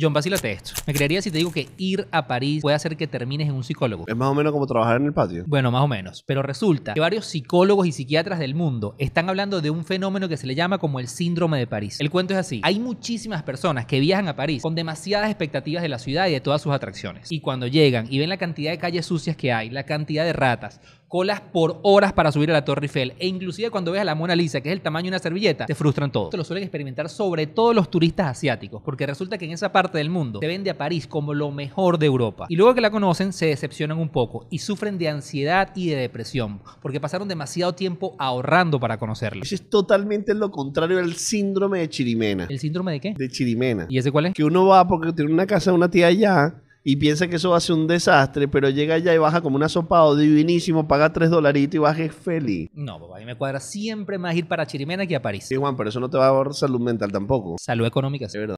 John, vacílate esto. Me creería si te digo que ir a París puede hacer que termines en un psicólogo. Es más o menos como trabajar en el patio. Bueno, más o menos. Pero resulta que varios psicólogos y psiquiatras del mundo están hablando de un fenómeno que se le llama como el síndrome de París. El cuento es así. Hay muchísimas personas que viajan a París con demasiadas expectativas de la ciudad y de todas sus atracciones. Y cuando llegan y ven la cantidad de calles sucias que hay, la cantidad de ratas, colas por horas para subir a la Torre Eiffel e inclusive cuando ves a la Mona Lisa, que es el tamaño de una servilleta, te frustran todo. Esto lo suelen experimentar sobre todo los turistas asiáticos, porque resulta que en esa parte del mundo se vende a París como lo mejor de Europa. Y luego que la conocen, se decepcionan un poco y sufren de ansiedad y de depresión, porque pasaron demasiado tiempo ahorrando para conocerla. Eso es totalmente lo contrario al síndrome de Chirimena. ¿El síndrome de qué? De Chirimena. ¿Y ese cuál es? Que uno va porque tiene una casa de una tía allá y piensa que eso va a ser un desastre, pero llega allá y baja como un asopado divinísimo, paga tres dolaritos y baja feliz. No, papá, a mí me cuadra siempre más ir para Chirimena que a París. Sí, Juan, pero eso no te va a dar salud mental tampoco. Salud económica. De verdad.